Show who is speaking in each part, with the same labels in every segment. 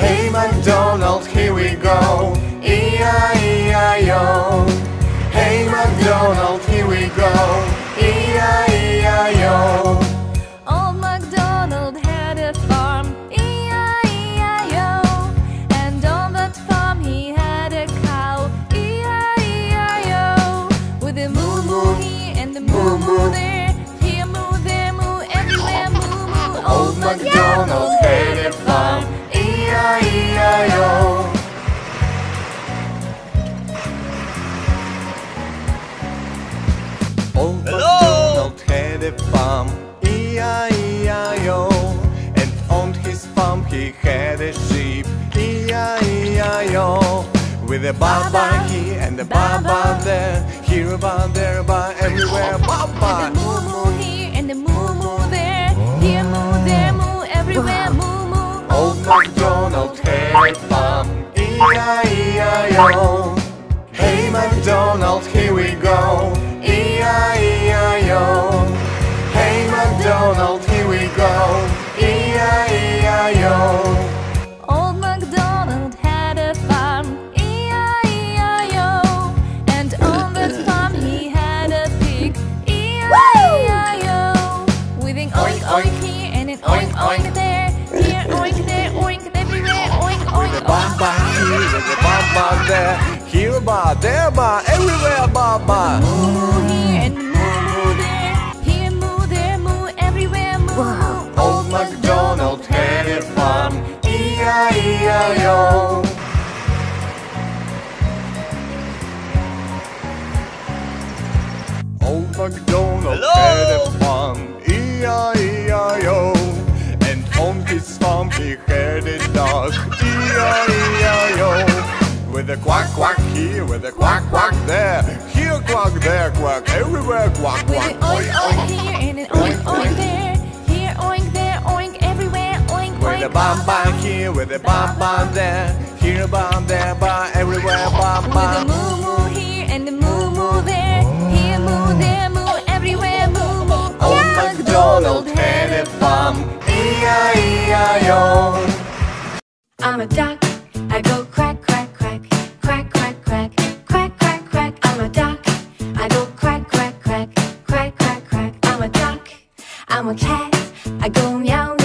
Speaker 1: Hey MacDonald, here we go. E-I-E-I-O. Hey MacDonald, here we go. E-I-E-I-O.
Speaker 2: Old MacDonald had a farm. E-I-E-I-O. And on
Speaker 1: his farm he had a sheep. E-I-E-I-O. With a baba here and a baba there. Here a bar, there a bar, everywhere
Speaker 2: The
Speaker 1: baba.
Speaker 2: moo moo here and the moo moo there, here moo there moo, everywhere moo moo.
Speaker 1: Old MacDonald had a farm. E-I-E-I-O. Hey MacDonald, here we
Speaker 2: oink oink there, here oink there, oink everywhere, oink oink
Speaker 1: The baba here and the baba there. Here a bar, there a bar, everywhere baba.
Speaker 2: Moo moo here and moo moo there, here moo there moo, everywhere moo moo.
Speaker 1: Old MacDonald had a farm. E-I-E-I-O. Old MacDonald had a farm. E-I-E-I-O. Farm he had a dog. E-I-E-I-O. With a quack quack here, with a quack quack there. Here quack, there quack, everywhere quack quack.
Speaker 2: With an oink oink here and an oink oink there, here oink there, oink everywhere, oink
Speaker 1: With a
Speaker 2: oink.
Speaker 1: bomb bomb here, with a bomb bomb there, here bomb there, bomb everywhere, bomb
Speaker 2: With a moo
Speaker 3: I'm a duck. I go quack, quack, quack, quack, quack, quack, quack, quack, quack. I'm a duck. I go quack, quack, quack, quack, quack, quack. I'm a duck. I'm a cat. I go meow,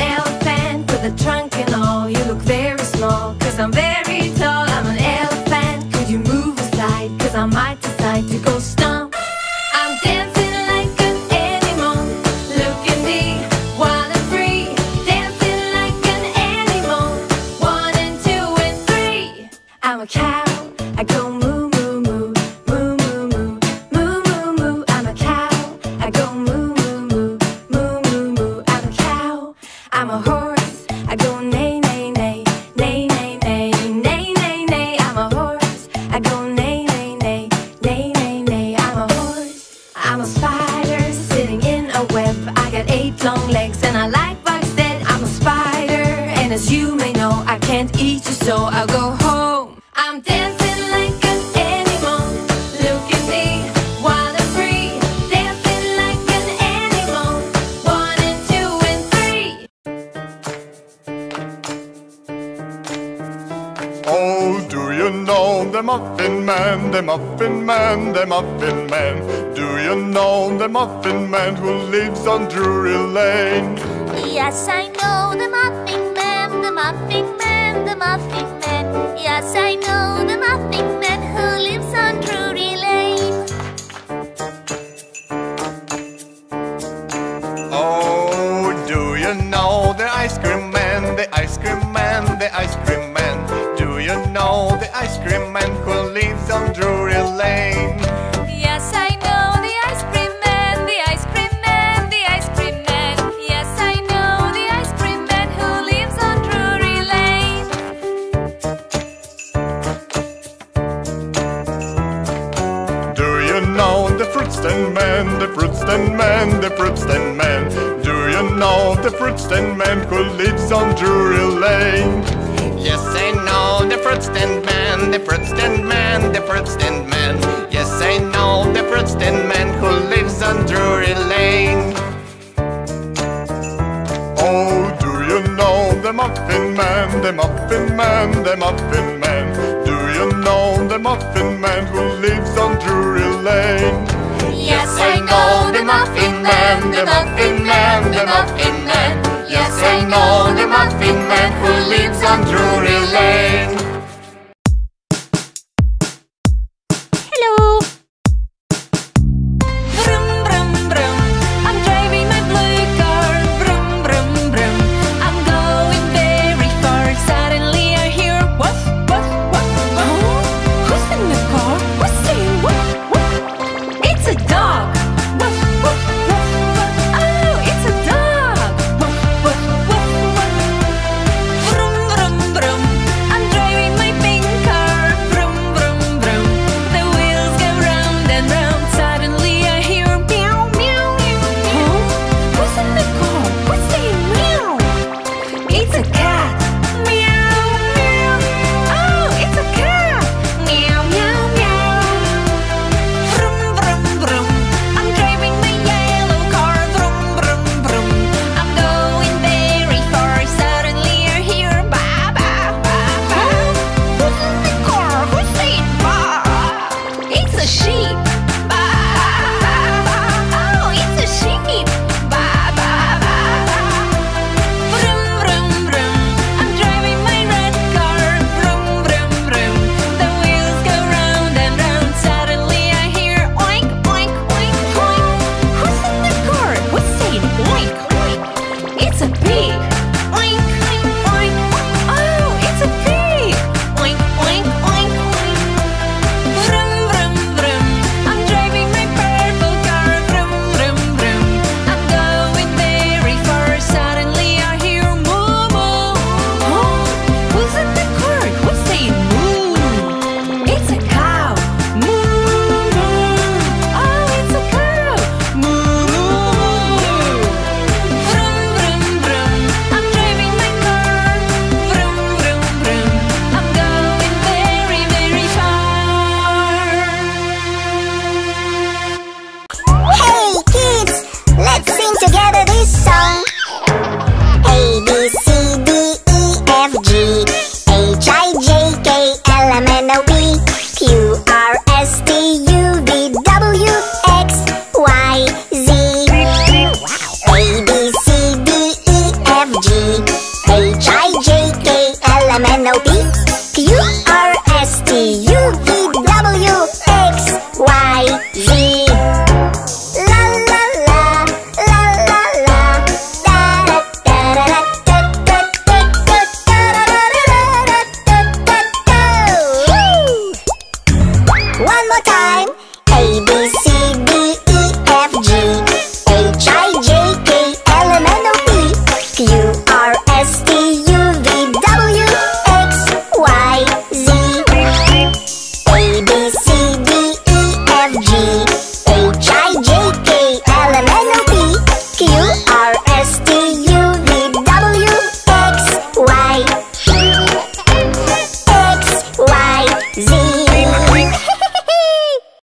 Speaker 3: elephant with a trunk and all. You look very small, cause I'm very tall.
Speaker 1: Muffin Man, the Muffin Man, the Muffin Man? Do you know the Muffin Man who lives on Drury Lane?
Speaker 4: Yes, I know the Muffin Man, the Muffin Man, the Muffin Man. Yes, I know the Muffin Man
Speaker 1: stand man, the fruit stand man. Do you know the fruit stand man who lives on Drury Lane?
Speaker 5: Yes, I know the fruit stand man, the fruit stand man, the fruit stand man. Yes, I know the fruit stand man who lives on Drury Lane.
Speaker 1: Oh, do you know the muffin man, the muffin man, the muffin man? Do you know the muffin man who lives on Drury Lane?
Speaker 4: Yes, I know the Muffin Man, the Muffin Man, the Muffin Man. Yes, I know
Speaker 1: the Muffin Man who lives on Drury Lane.
Speaker 6: H I J K L M N O P.